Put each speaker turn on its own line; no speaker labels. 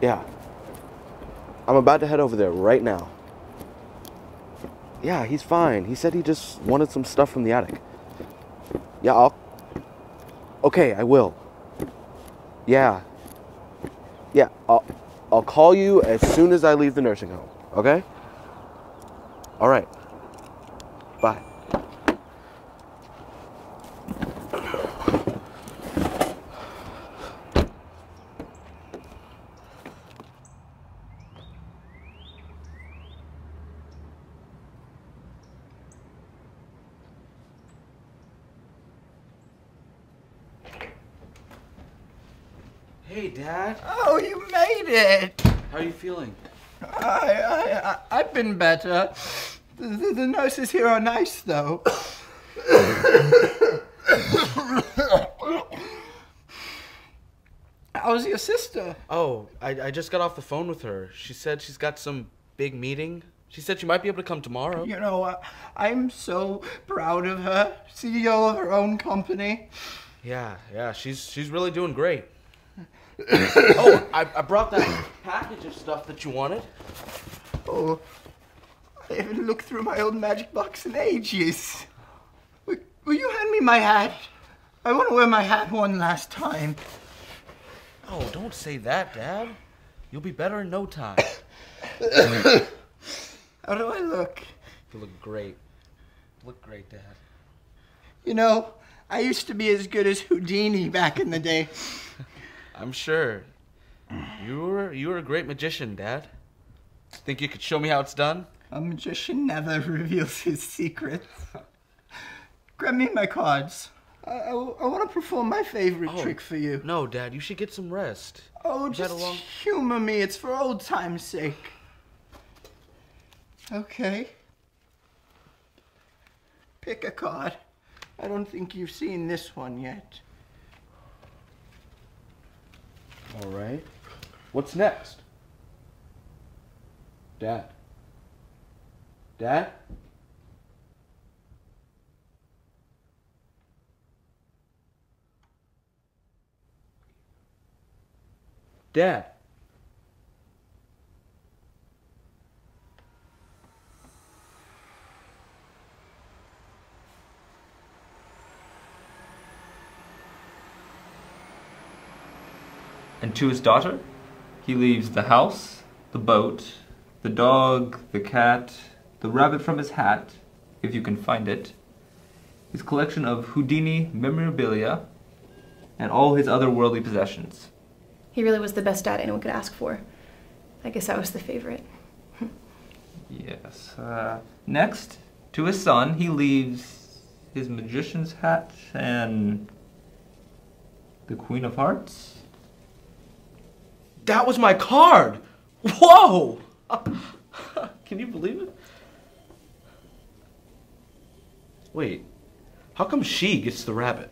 Yeah. I'm about to head over there right now. Yeah, he's fine. He said he just wanted some stuff from the attic. Yeah, I'll. Okay, I will. Yeah. Yeah, I'll, I'll call you as soon as I leave the nursing home, okay? All right. Bye. Hey, Dad.
Oh, you made it!
How are you feeling?
I, I, I, I've been better. The, the, the nurses here are nice, though. How's your sister?
Oh, I, I just got off the phone with her. She said she's got some big meeting. She said she might be able to come tomorrow.
You know, uh, I'm so proud of her. CEO of her own company.
Yeah, yeah, she's she's really doing great. Oh, I, I brought that package of stuff that you wanted.
Oh, I haven't looked through my old magic box in ages. Will, will you hand me my hat? I want to wear my hat one last time.
Oh, don't say that, Dad. You'll be better in no time.
How do I look?
You look great. You Look great, Dad.
You know, I used to be as good as Houdini back in the day.
I'm sure. You were you were a great magician, Dad. Think you could show me how it's done?
A magician never reveals his secrets. Grab me my cards. I, I, I want to perform my favorite
Oh,
trick for you.
No, Dad, you should get some rest.
Oh, just humor me. It's for old time's sake. Okay. Pick a card. I don't think you've seen this one yet.
All right. What's next? Dad. Dad? Dad.
And to his daughter, he leaves the house, the boat, the dog, the cat, the rabbit from his hat, if you can find it, his collection of Houdini memorabilia, and all his other worldly possessions.
He really was the best dad anyone could ask for. I guess I was the favorite.
Yes. Uh, next, to his son, he leaves his magician's hat and the Queen of Hearts.
That was my card! Whoa! Can you believe it? Wait, how come she gets the rabbit?